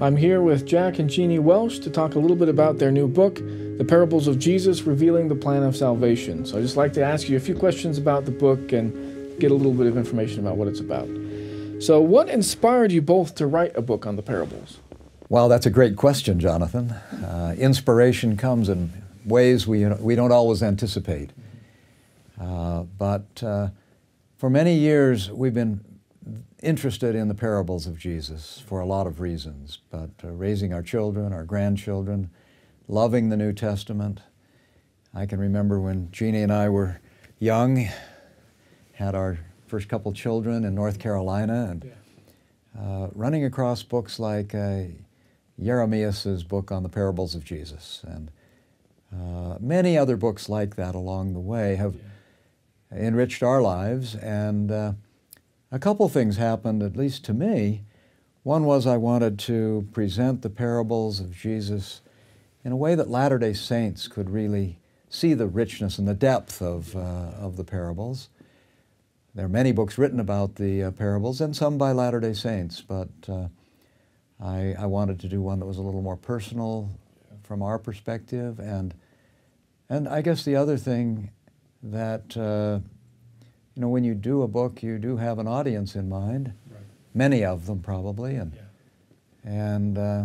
I'm here with Jack and Jeannie Welch to talk a little bit about their new book, The Parables of Jesus Revealing the Plan of Salvation. So I'd just like to ask you a few questions about the book and get a little bit of information about what it's about. So, what inspired you both to write a book on the parables? Well, that's a great question, Jonathan. Uh, inspiration comes in ways we, we don't always anticipate. Uh, but uh, for many years, we've been interested in the parables of Jesus for a lot of reasons, but uh, raising our children, our grandchildren, loving the New Testament. I can remember when Jeannie and I were young, had our first couple children in North Carolina, and uh, running across books like uh, Jeremias's book on the parables of Jesus, and uh, many other books like that along the way have enriched our lives and uh, a couple things happened, at least to me. One was I wanted to present the parables of Jesus in a way that Latter day Saints could really see the richness and the depth of, uh, of the parables. There are many books written about the uh, parables and some by Latter day Saints, but uh, I, I wanted to do one that was a little more personal from our perspective. And, and I guess the other thing that uh, you know, when you do a book, you do have an audience in mind, right. many of them probably, and yeah. and uh,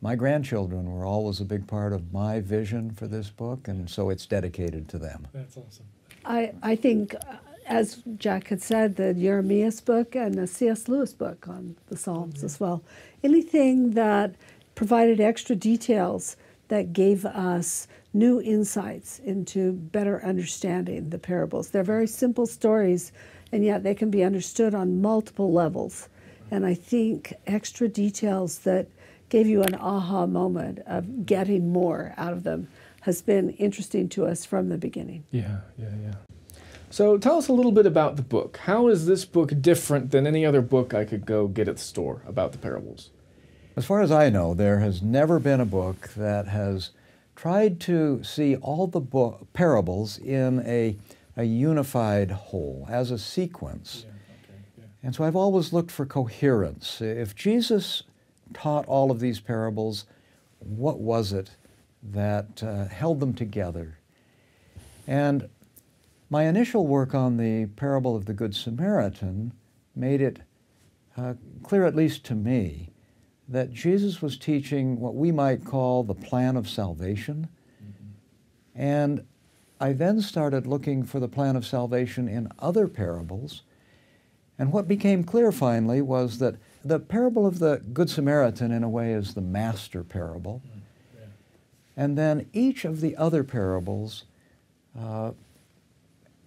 my grandchildren were always a big part of my vision for this book, and so it's dedicated to them. That's awesome. I I think, uh, as Jack had said, the Jeremias book and the C.S. Lewis book on the Psalms mm-hmm. as well. Anything that provided extra details that gave us new insights into better understanding the parables. They're very simple stories, and yet they can be understood on multiple levels. And I think extra details that gave you an aha moment of getting more out of them has been interesting to us from the beginning. Yeah, yeah, yeah. So tell us a little bit about the book. How is this book different than any other book I could go get at the store about the parables? As far as I know, there has never been a book that has tried to see all the book, parables in a, a unified whole, as a sequence. Yeah, okay, yeah. And so I've always looked for coherence. If Jesus taught all of these parables, what was it that uh, held them together? And my initial work on the parable of the Good Samaritan made it uh, clear, at least to me, that Jesus was teaching what we might call the plan of salvation. Mm-hmm. And I then started looking for the plan of salvation in other parables. And what became clear finally was that the parable of the Good Samaritan, in a way, is the master parable. Yeah. And then each of the other parables uh,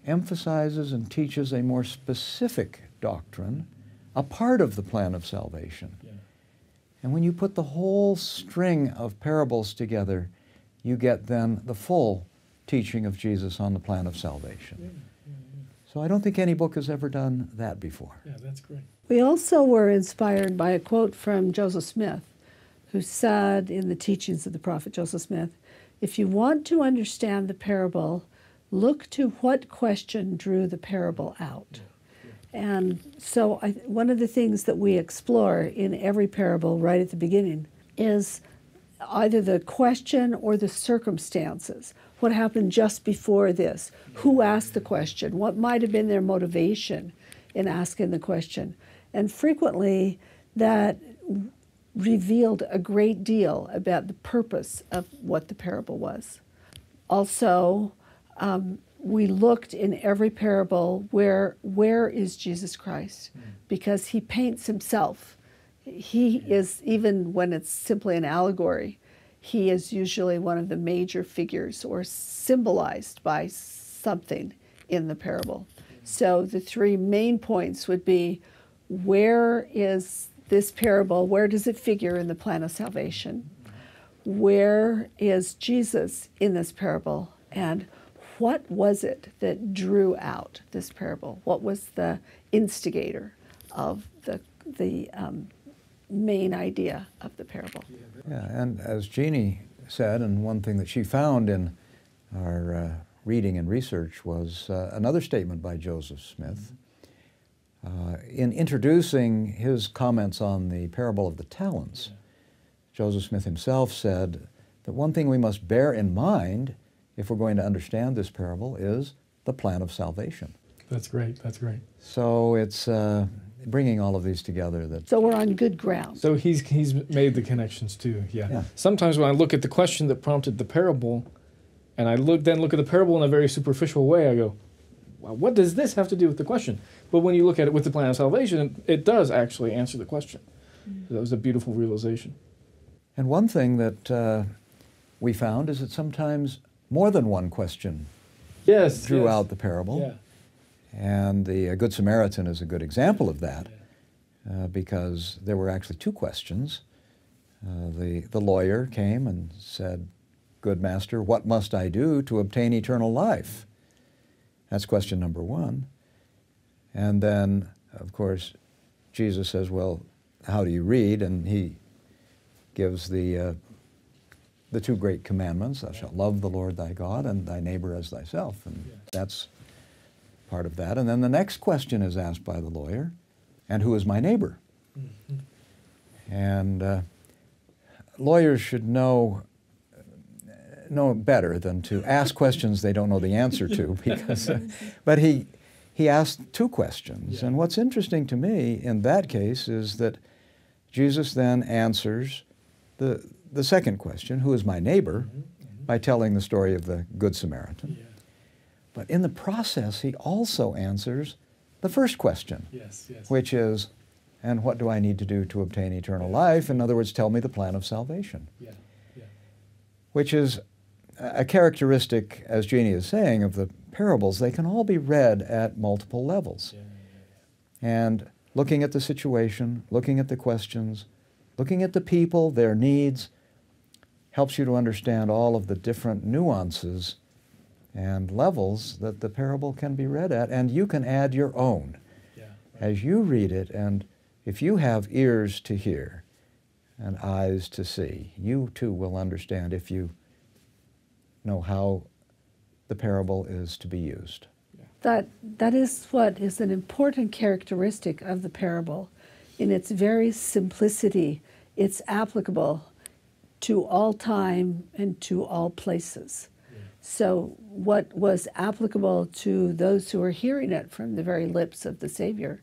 emphasizes and teaches a more specific doctrine, a part of the plan of salvation. Yeah. And when you put the whole string of parables together, you get then the full teaching of Jesus on the plan of salvation. Yeah, yeah, yeah. So I don't think any book has ever done that before. Yeah, that's great. We also were inspired by a quote from Joseph Smith, who said in the teachings of the prophet Joseph Smith, if you want to understand the parable, look to what question drew the parable out. And so, I, one of the things that we explore in every parable right at the beginning is either the question or the circumstances. What happened just before this? Who asked the question? What might have been their motivation in asking the question? And frequently, that revealed a great deal about the purpose of what the parable was. Also, um, we looked in every parable where where is Jesus Christ? Mm. because he paints himself. He is even when it's simply an allegory he is usually one of the major figures or symbolized by something in the parable. So the three main points would be where is this parable? Where does it figure in the plan of salvation? Where is Jesus in this parable? And what was it that drew out this parable? What was the instigator of the, the um, main idea of the parable? Yeah, and as Jeannie said, and one thing that she found in our uh, reading and research was uh, another statement by Joseph Smith. Uh, in introducing his comments on the parable of the talents, Joseph Smith himself said that one thing we must bear in mind if we're going to understand this parable is the plan of salvation. That's great. That's great. So it's uh, bringing all of these together that So we're on good ground. So he's he's made the connections too. Yeah. Yeah. Sometimes when I look at the question that prompted the parable, and I look then look at the parable in a very superficial way, I go, well, what does this have to do with the question? But when you look at it with the plan of salvation, it does actually answer the question. Mm-hmm. That was a beautiful realization. And one thing that uh, we found is that sometimes more than one question Yes. throughout yes. the parable. Yeah. And the uh, Good Samaritan is a good example of that uh, because there were actually two questions. Uh, the, the lawyer came and said, Good master, what must I do to obtain eternal life? That's question number one. And then, of course, Jesus says, Well, how do you read? And he gives the, uh, the two great commandments Thou shalt love the Lord thy God and thy neighbor as thyself. And Yeah. that's part of that. And then the next question is asked by the lawyer And who is my neighbor? And uh, lawyers should know know better than to ask questions they don't know the answer to because uh, but he he asked two questions Yeah. and what's interesting to me in that case is that Jesus then answers the the second question who is my neighbor mm-hmm. Mm-hmm. by telling the story of the good Samaritan but in the process he also answers the first question Yes. Yes. which is and what do I need to do to obtain eternal life in other words tell me the plan of salvation Yeah. Yeah. which is a characteristic, as Jeannie is saying, of the parables. They can all be read at multiple levels. And looking at the situation, looking at the questions, looking at the people, their needs, helps you to understand all of the different nuances and levels that the parable can be read at. And you can add your own Yeah. as you read it. And if you have ears to hear and eyes to see, you too will understand if you know how the parable is to be used. That that is what is an important characteristic of the parable. In its very simplicity, it's applicable to all time and to all places. So what was applicable to those who are hearing it from the very lips of the Savior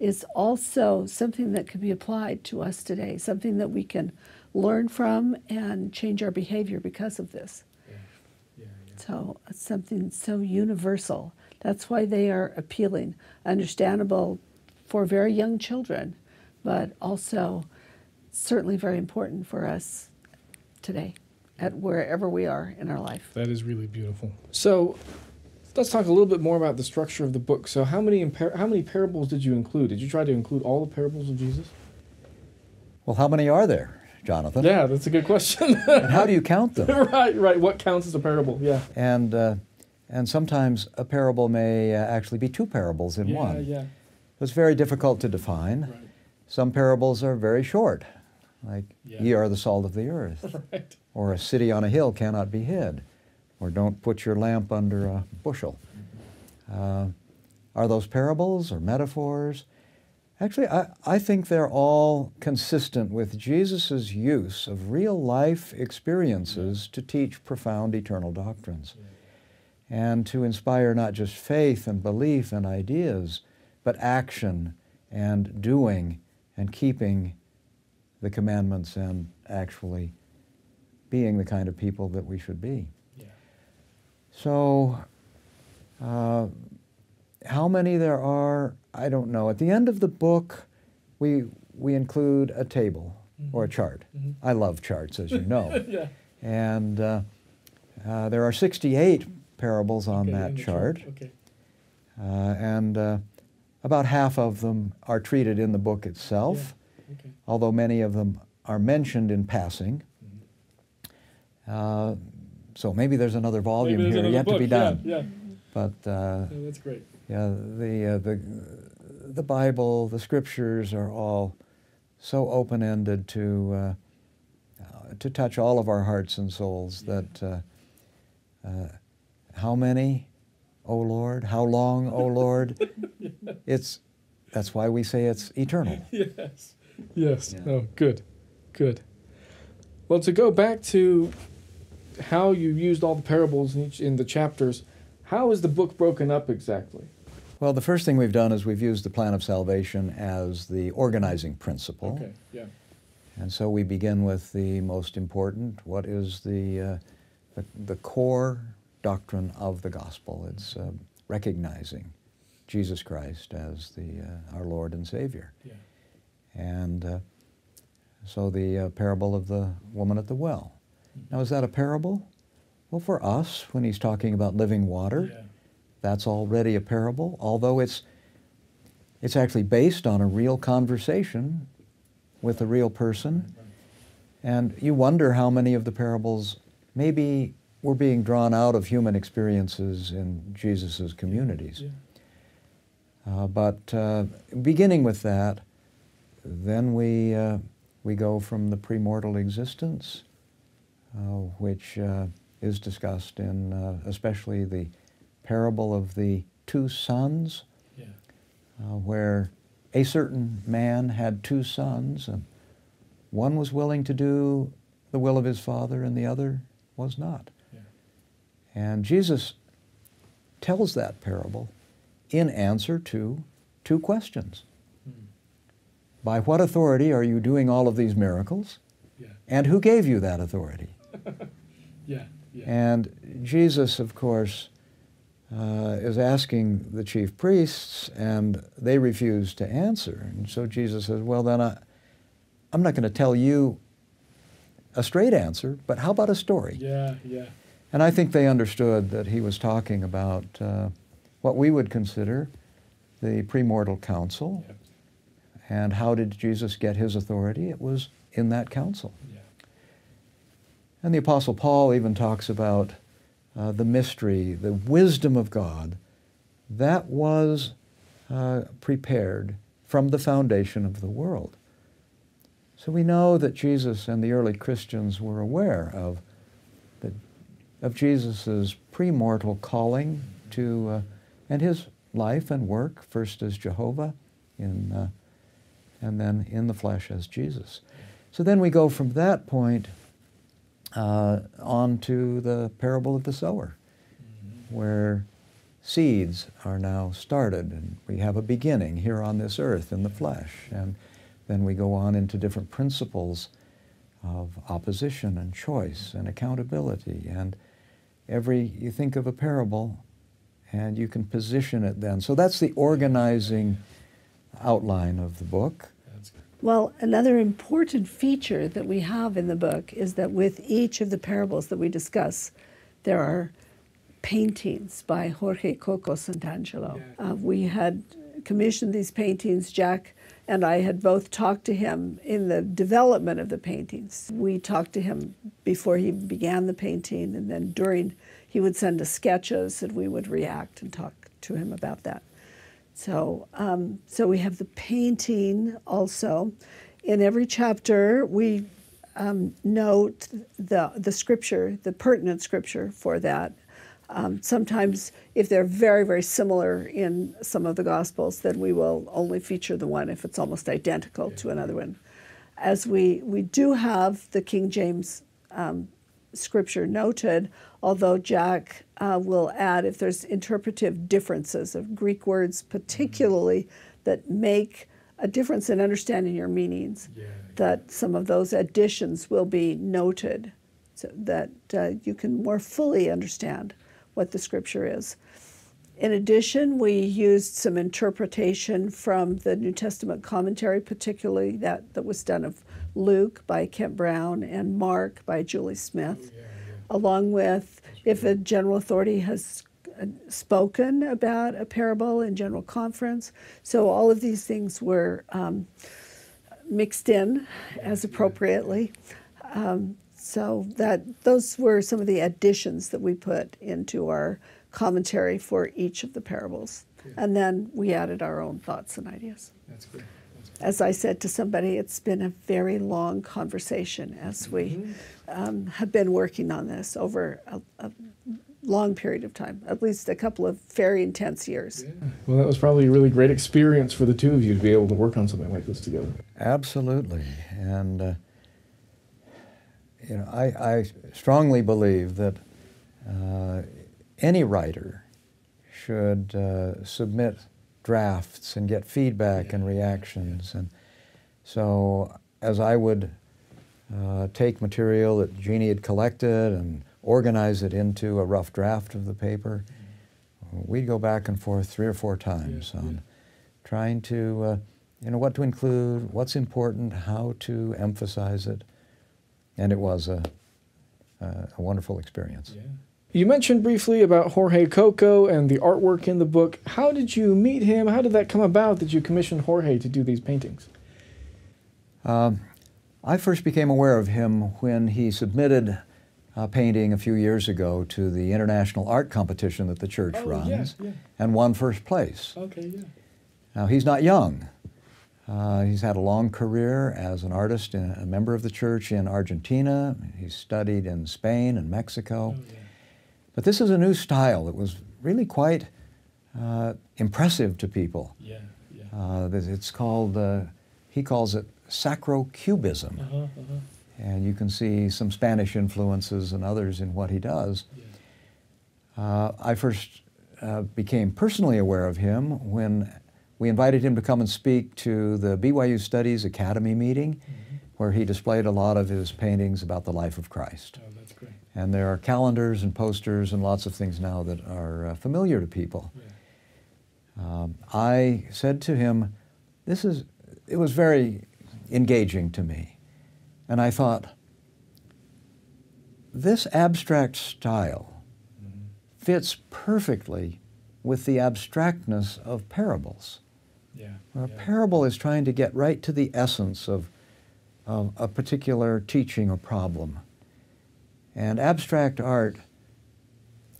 is also something that can be applied to us today, something that we can learn from and change our behavior because of this. So it's something so universal. That's why they are appealing, understandable for very young children, but also certainly very important for us today at wherever we are in our life. That is really beautiful. So, let's talk a little bit more about the structure of the book. So, how many impar- how many parables did you include? Did you try to include all the parables of Jesus? Well, how many are there, Jonathan? Yeah, that's a good question. And how do you count them? right, right. What counts as a parable? Yeah. And, uh, and sometimes a parable may uh, actually be two parables in yeah, one. yeah. yeah. It's very difficult to define. Right. Some parables are very short, like, Yeah. ye are the salt of the earth, Right. or a city on a hill cannot be hid, or don't put your lamp under a bushel. Uh, are those parables or metaphors? Actually, I, I think they're all consistent with Jesus' use of real life experiences to teach profound eternal doctrines and to inspire not just faith and belief and ideas, but action and doing and keeping the commandments and actually being the kind of people that we should be. Yeah. So, uh, how many there are, I don't know. At the end of the book, we, we include a table or a chart. Mhm. I love charts, as you know. Yeah. and uh, uh, there are 68 parables on Okay, that the chart. Okay. Uh, and uh, about half of them are treated in the book itself, Okay. although many of them are mentioned in passing. Uh, so maybe there's another volume there's here another yet to be done. Yeah. yeah. But uh, Yeah, that's great. yeah, the, uh, the, the Bible, the scriptures are all so open ended to, uh, uh, to touch all of our hearts and souls that uh, uh, how many, O Lord? How long, O Lord? It's, that's why we say it's eternal. Yes. Yes. Yeah. Oh, good. Good. Well, to go back to how you used all the parables in each in the chapters, how is the book broken up exactly? Well, the first thing we've done is we've used the plan of salvation as the organizing principle. Okay, yeah. And so we begin with the most important what is the, uh, the, the, core doctrine of the gospel? It's uh, recognizing Jesus Christ as the, uh, our Lord and Savior. Yeah. And uh, so the uh, parable of the woman at the well. Now, is that a parable? Well, for us, when he's talking about living water, Yeah. that's already a parable, although it's, it's actually based on a real conversation with a real person. And you wonder how many of the parables maybe were being drawn out of human experiences in Jesus' communities. Yeah. Uh, but uh, beginning with that, then we, uh, we go from the premortal existence, uh, which uh, is discussed in uh, especially the parable of the two sons, Yeah. where a certain man had two sons, and one was willing to do the will of his father, and the other was not. Yeah. And Jesus tells that parable in answer to two questions. By what authority are you doing all of these miracles? Yeah. And who gave you that authority? Yeah. Yeah. And Jesus, of course, uh, is asking the chief priests, and they refuse to answer. And so Jesus says, Well, then I, I'm not going to tell you a straight answer, but how about a story? yeah. Yeah. And I think they understood that he was talking about uh, what we would consider the premortal council. Yep. And how did Jesus get his authority? It was in that council. Yeah. And the Apostle Paul even talks about uh, the mystery, the wisdom of God that was uh, prepared from the foundation of the world. So we know that Jesus and the early Christians were aware of, the, of Jesus' premortal calling to, uh, and his life and work, first as Jehovah, in, uh, and then in the flesh as Jesus. So then we go from that point uh, on to the parable of the sower, where seeds are now started, and we have a beginning here on this earth in the flesh. And then we go on into different principles of opposition and choice and accountability. And every, you think of a parable, and you can position it then. So that's the organizing outline of the book. Well, another important feature that we have in the book is that with each of the parables that we discuss, there are paintings by Jorge Cocco Santangelo. Yeah. Uh, we had commissioned these paintings. Jack and I had both talked to him in the development of the paintings. We talked to him before he began the painting, and then during, he would send us sketches, and we would react and talk to him about that. So, um, so we have the painting also. In every chapter, we um, note the the scripture, the pertinent scripture for that. Um, sometimes, if they're very very similar in some of the gospels, then we will only feature the one if it's almost identical to another one. As we we do have the King James um, scripture noted, although Jack uh, will add if there's interpretive differences of Greek words, particularly that make a difference in understanding your meanings, Yeah. that some of those additions will be noted so that uh, you can more fully understand what the scripture is. In addition, we used some interpretation from the New Testament commentary, particularly that, that was done of Luke by Kent Brown and Mark by Julie Smith, Yeah. Along with if a general authority has uh, spoken about a parable in general conference. So all of these things were um, mixed in as appropriately. Um, so that those were some of the additions that we put into our commentary for each of the parables. And then we added our own thoughts and ideas. That's good. That's good. As I said to somebody, it's been a very long conversation as we um, have been working on this over a, a long period of time, at least a couple of very intense years. Yeah. Well, that was probably a really great experience for the two of you to be able to work on something like this together. Absolutely. And uh, you know, I, I strongly believe that uh, any writer should uh, submit drafts and get feedback and reactions. And so, as I would uh, take material that Jeannie had collected and organize it into a rough draft of the paper, we'd go back and forth three or four times Yeah, on yeah. trying to, uh, you know, what to include, what's important, how to emphasize it, and it was a, a, a wonderful experience. You mentioned briefly about Jorge Cocco and the artwork in the book. How did you meet him? How did that come about that you commissioned Jorge to do these paintings? Um, I first became aware of him when he submitted a painting a few years ago to the international art competition that the church Oh, runs yeah. and won first place. Okay, yeah. Now, he's not young. Uh, he's had a long career as an artist and a member of the church in Argentina. He's studied in Spain and Mexico. But this is a new style that was really quite uh, impressive to people. Yeah, yeah. Uh, it's called, uh, he calls it Sacro-Cubism. Uh-huh, uh-huh. And you can see some Spanish influences and others in what he does. Uh, I first uh, became personally aware of him when we invited him to come and speak to the BYU Studies Academy meeting, where he displayed a lot of his paintings about the life of Christ. Oh, that's great. And there are calendars and posters and lots of things now that are uh, familiar to people. Um, I said to him, This is, it was very engaging to me. And I thought, this abstract style fits perfectly with the abstractness of parables. Yeah. A parable is trying to get right to the essence of, of a particular teaching or problem. And abstract art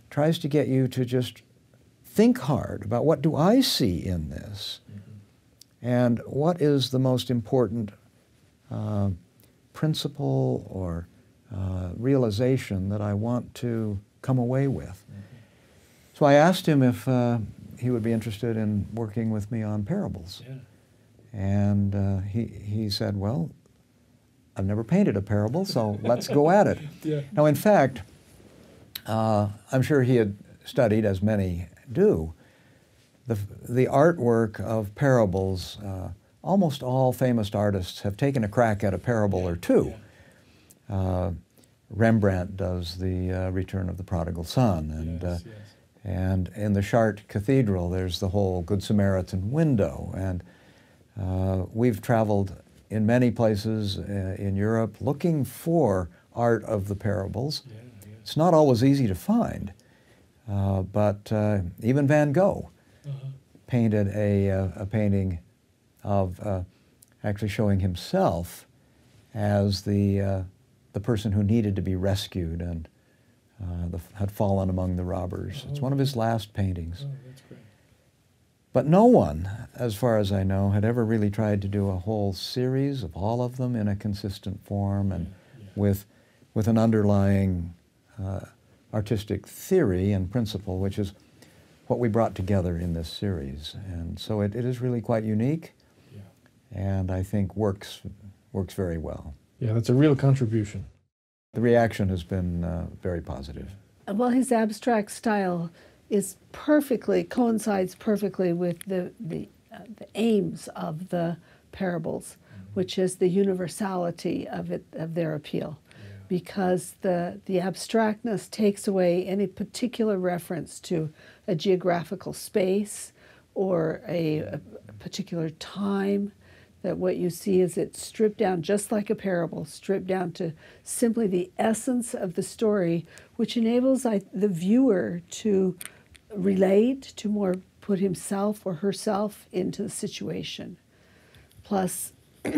tries to get you to just think hard about what do I see in this? And what is the most important uh, principle or uh, realization that I want to come away with? So I asked him if uh, he would be interested in working with me on parables. And uh, he, he said, Well, I've never painted a parable, so let's go at it. Yeah. Now, in fact, uh, I'm sure he had studied, as many do, the, the artwork of parables. Uh, almost all famous artists have taken a crack at a parable or two. Uh, Rembrandt does the uh, Return of the Prodigal Son, and uh, and in the Chartres Cathedral, there's the whole Good Samaritan window. And uh, we've traveled in many places uh, in Europe looking for art of the parables. It's not always easy to find, uh, but uh, even Van Gogh painted a, uh, a painting of uh, actually showing himself as the, uh, the person who needed to be rescued and uh, the, had fallen among the robbers. It's one of his last paintings. great. But no one, as far as I know, had ever really tried to do a whole series of all of them in a consistent form and with, with an underlying uh, artistic theory and principle, which is what we brought together in this series. And so it, it is really quite unique and I think works, works very well. Yeah, that's a real contribution. The reaction has been uh, very positive. Well, his abstract style is perfectly coincides perfectly with the the, uh, the aims of the parables, which is the universality of it of their appeal, because the the abstractness takes away any particular reference to a geographical space or a, a particular time that what you see is it's stripped down just like a parable, stripped down to simply the essence of the story, which enables I, the viewer to relate, to more put himself or herself into the situation. Plus,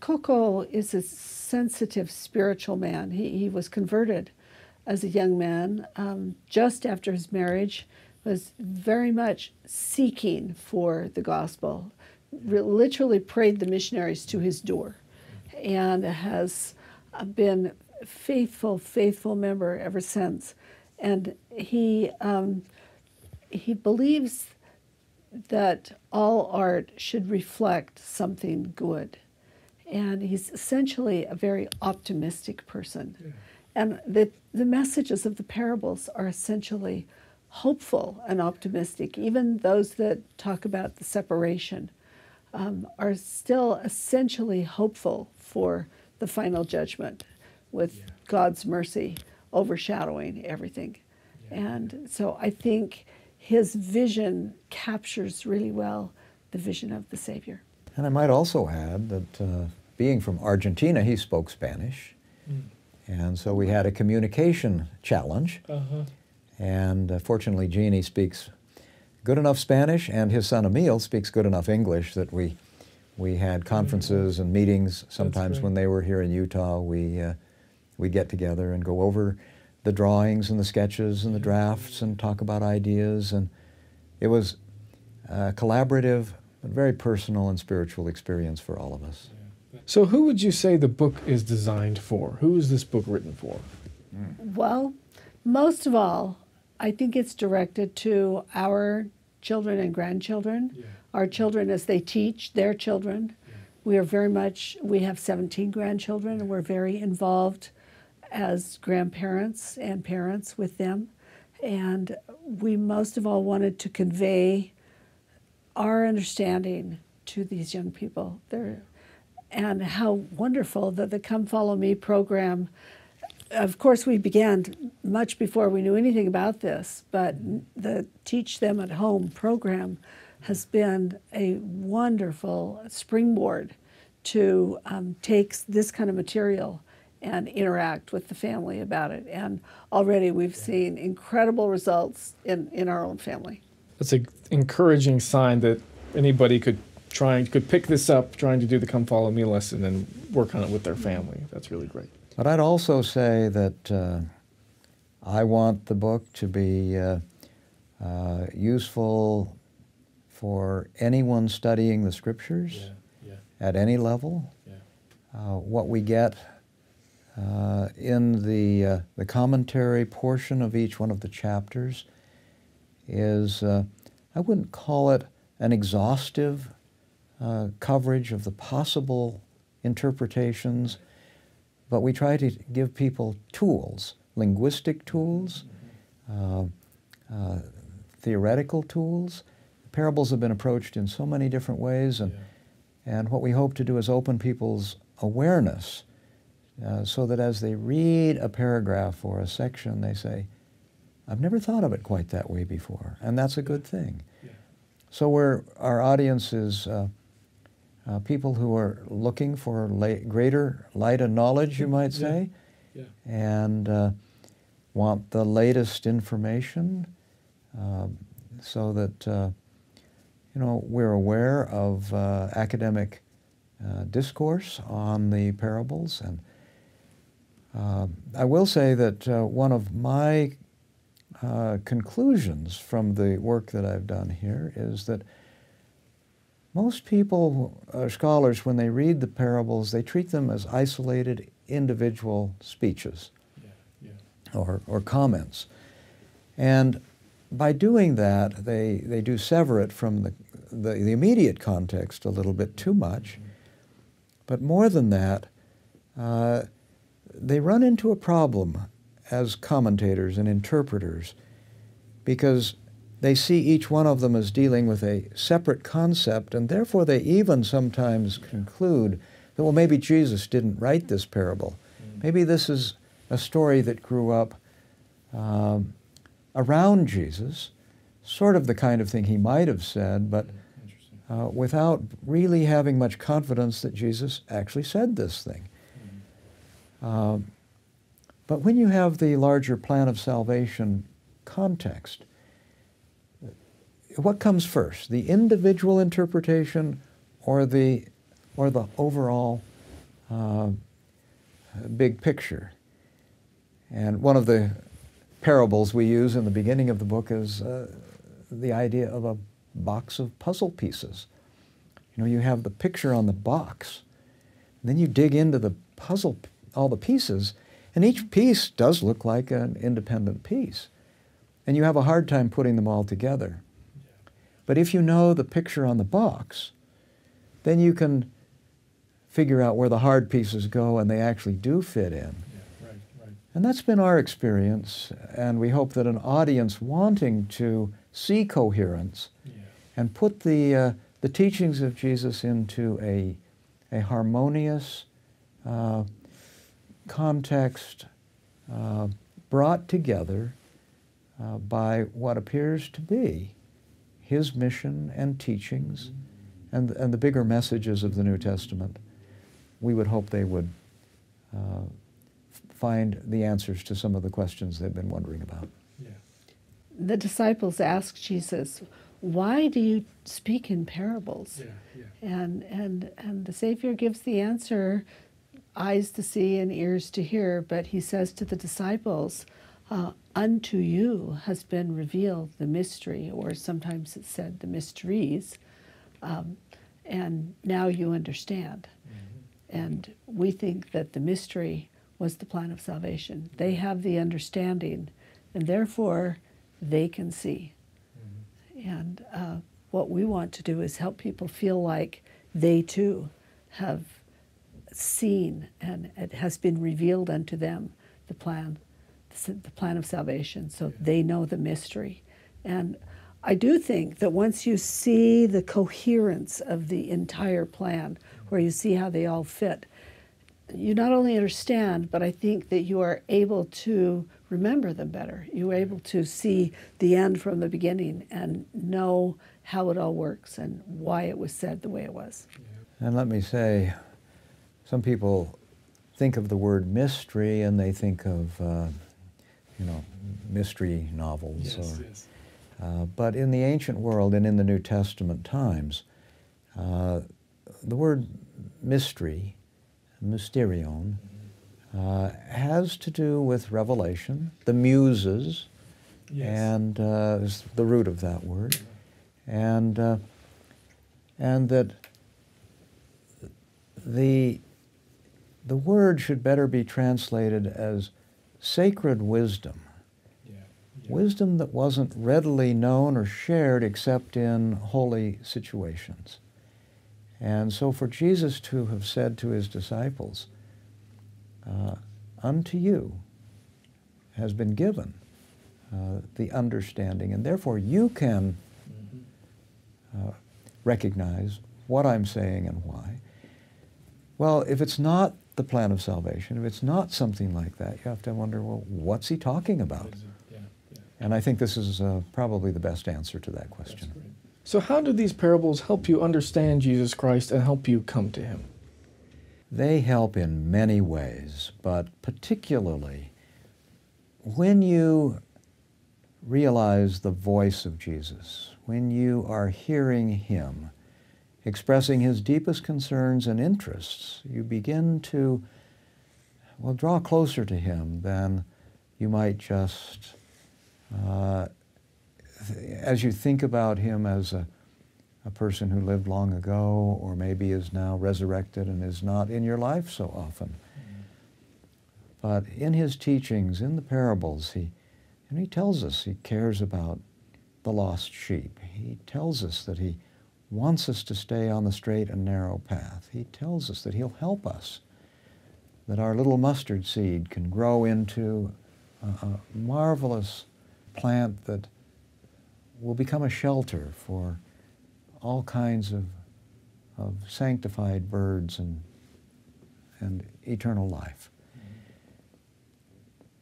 Cocco is a sensitive spiritual man. He, he was converted as a young man um, just after his marriage, was very much seeking for the gospel, re- literally prayed the missionaries to his door, and has been a faithful, faithful member ever since. And he um, he believes that all art should reflect something good. and he's essentially a very optimistic person. Yeah. And the, the messages of the parables are essentially hopeful and optimistic. Even those that talk about the separation um, are still essentially hopeful for the final judgment with yeah. God's mercy overshadowing everything. Yeah. And so I think his vision captures really well the vision of the Savior. And I might also add that uh, being from Argentina, he spoke Spanish. Mm. And so we had a communication challenge. Uh-huh. And uh, fortunately, Jeannie speaks good enough Spanish, and his son Emil speaks good enough English that we, we had conferences mm-hmm. and meetings. Sometimes when they were here in Utah, we, uh, we get together and go over the drawings and the sketches and the drafts and talk about ideas. And it was a collaborative, but very personal and spiritual experience for all of us. So, who would you say the book is designed for? Who is this book written for? Well, most of all, I think it's directed to our children and grandchildren, yeah. our children as they teach their children. Yeah. We are very much, we have 17 grandchildren, and we're very involved as grandparents and parents with them. And we most of all wanted to convey our understanding to these young people. They're, and how wonderful that the Come Follow Me program of course, we began much before we knew anything about this, but the Teach Them at Home program has been a wonderful springboard to um, take this kind of material and interact with the family about it. And already we've seen incredible results in, in our own family. That's an encouraging sign that anybody could try and could pick this up, trying to do the Come Follow Me lesson and work on it with their family. That's really great. But I'd also say that uh, I want the book to be uh, uh, useful for anyone studying the scriptures yeah, yeah. at any level. Yeah. Uh, what we get uh, in the, uh, the commentary portion of each one of the chapters is, I wouldn't call it an exhaustive coverage of the possible interpretations but we try to give people tools, linguistic tools, uh, uh, theoretical tools. Parables have been approached in so many different ways, and, yeah. and what we hope to do is open people's awareness uh, so that as they read a paragraph or a section, they say, I've never thought of it quite that way before, and that's a good thing. Yeah. So where our audience is uh, uh, people who are looking for la- greater light and knowledge, you might say, yeah. Yeah. and uh, want the latest information uh, so that uh, you know we're aware of uh, academic uh, discourse on the parables. And I will say that one of my conclusions from the work that I've done here is that most people, uh, scholars, when they read the parables, they treat them as isolated individual speeches yeah, yeah. Or, or comments. And by doing that, they, they do sever it from the, the, the immediate context a little bit too much. Mm-hmm. But more than that, uh, they run into a problem as commentators and interpreters because they see each one of them as dealing with a separate concept, and therefore they even sometimes conclude that, well, maybe Jesus didn't write this parable. Maybe this is a story that grew up um, around Jesus, sort of the kind of thing he might have said, but uh, without really having much confidence that Jesus actually said this thing. Um, but when you have the larger plan of salvation context, what comes first, the individual interpretation or the, or the overall uh, big picture? And one of the parables we use in the beginning of the book is uh, the idea of a box of puzzle pieces. You know, you have the picture on the box, then you dig into the puzzle, all the pieces, and each piece does look like an independent piece. And you have a hard time putting them all together. But if you know the picture on the box, then you can figure out where the hard pieces go and they actually do fit in. Yeah, right, right. And that's been our experience, and we hope that an audience wanting to see coherence Yeah. and put the, uh, the teachings of Jesus into a, a harmonious uh, context uh, brought together uh, by what appears to be his mission and teachings and, and the bigger messages of the New Testament, we would hope they would uh, find the answers to some of the questions they've been wondering about. Yeah. The disciples asked Jesus, "Why do you speak in parables?" Yeah, yeah. And and and the Savior gives the answer, eyes to see and ears to hear. But he says to the disciples, uh, "Unto you has been revealed the mystery, or sometimes it's said the mysteries, um, and now you understand." And we think that the mystery was the plan of salvation. They have the understanding, and therefore they can see. And uh, what we want to do is help people feel like they too have seen and it has been revealed unto them the plan, the plan of salvation, so they know the mystery. And I do think that once you see the coherence of the entire plan, where you see how they all fit, you not only understand, but I think that you are able to remember them better. You're able to see the end from the beginning and know how it all works and why it was said the way it was. And let me say, some people think of the word mystery and they think of, uh, you know, mystery novels. Yes, or, yes. uh, but in the ancient world and in the New Testament times, uh, the word mystery, mysterion, uh, has to do with revelation, the muses, Yes. and uh, is the root of that word, and uh, and that the the word should better be translated as sacred wisdom, yeah. yeah. wisdom that wasn't readily known or shared except in holy situations. And so, for Jesus to have said to his disciples, uh, "Unto you has been given." Uh, the understanding, and therefore you can Mhm. uh, recognize what I'm saying and why. Well, if it's not the plan of salvation, if it's not something like that, you have to wonder, well, what's he talking about? What is it? Yeah, yeah. And I think this is uh, probably the best answer to that question. So, how do these parables help you understand Jesus Christ and help you come to Him? They help in many ways, but particularly when you realize the voice of Jesus, when you are hearing Him expressing His deepest concerns and interests, you begin to, well, draw closer to Him than you might just, uh, as you think about Him as a, a person who lived long ago or maybe is now resurrected and is not in your life so often. But in his teachings, in the parables, he, and he tells us he cares about the lost sheep. He tells us that he wants us to stay on the straight and narrow path. He tells us that he'll help us, that our little mustard seed can grow into a, a marvelous plant that will become a shelter for all kinds of, of sanctified birds and, and eternal life.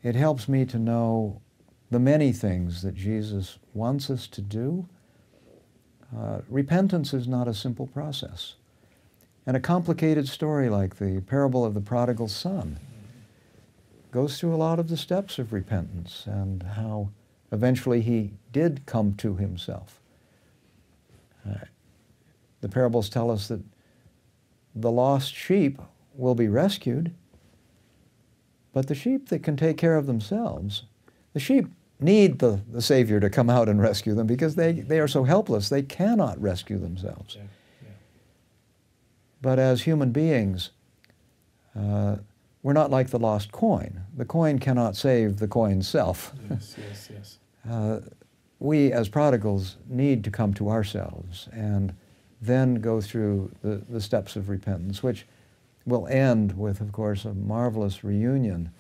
It helps me to know the many things that Jesus wants us to do. Uh, repentance is not a simple process. And a complicated story like the parable of the prodigal son goes through a lot of the steps of repentance and how eventually he did come to himself. Uh, the parables tell us that the lost sheep will be rescued, but the sheep that can take care of themselves, the sheep need the, the Savior to come out and rescue them because they, they are so helpless, they cannot rescue themselves. Yeah, yeah. But as human beings, uh, we're not like the lost coin. The coin cannot save the coin's self. Yes, yes, yes. Uh, we as prodigals need to come to ourselves and then go through the, the steps of repentance, which will end with, of course, a marvelous reunion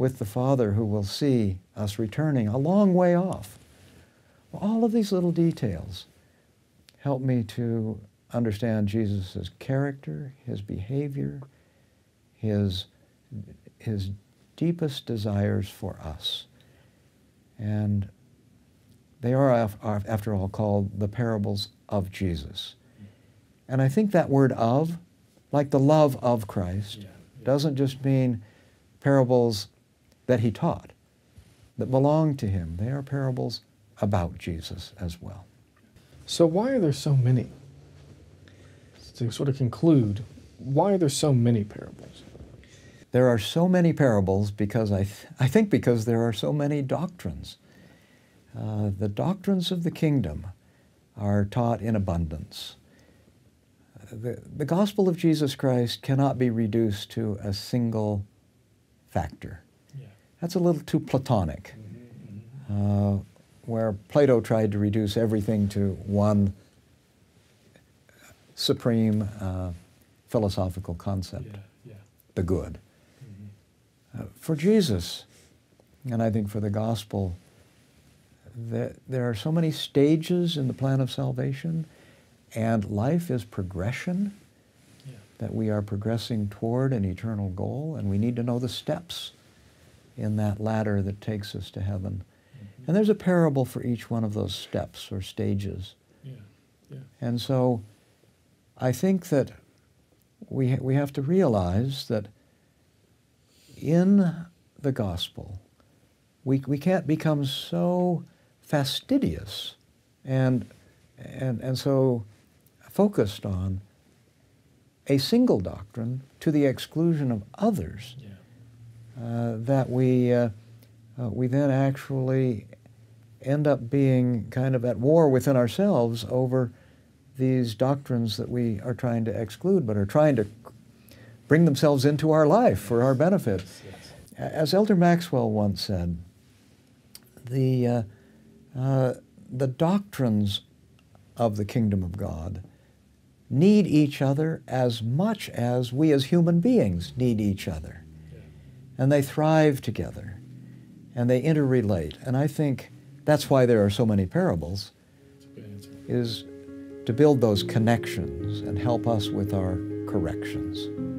with the Father who will see us returning a long way off. All of these little details help me to understand Jesus' character, his behavior, his, his deepest desires for us. And they are, after all, called the parables of Jesus. And I think that word of, like the love of Christ, yeah, yeah. doesn't just mean parables that he taught, that belong to him. They are parables about Jesus as well. So, why are there so many? To sort of conclude, why are there so many parables? There are so many parables because I, th- I think because there are so many doctrines. Uh, the doctrines of the kingdom are taught in abundance. The, the gospel of Jesus Christ cannot be reduced to a single factor. That's a little too Platonic. Uh, where Plato tried to reduce everything to one supreme uh, philosophical concept yeah, yeah. the good. Mm-hmm. Uh, for Jesus, and I think for the gospel, that there are so many stages in the plan of salvation, and life is progression, yeah. that we are progressing toward an eternal goal, and we need to know the steps in that ladder that takes us to heaven. Mm-hmm. And there's a parable for each one of those steps or stages. Yeah. Yeah. And so I think that we, we have to realize that in the gospel, we, we can't become so fastidious and, and, and so focused on a single doctrine to the exclusion of others yeah. Uh, that we, uh, uh, we then actually end up being kind of at war within ourselves over these doctrines that we are trying to exclude but are trying to bring themselves into our life for our benefit. As Elder Maxwell once said, the uh, uh, the doctrines of the kingdom of God need each other as much as we as human beings need each other. And they thrive together and they interrelate. And I think that's why there are so many parables, is to build those connections and help us with our corrections.